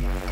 Yeah. Mm-hmm.